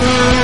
Bye.